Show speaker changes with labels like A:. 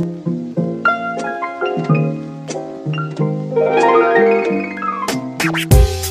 A: Música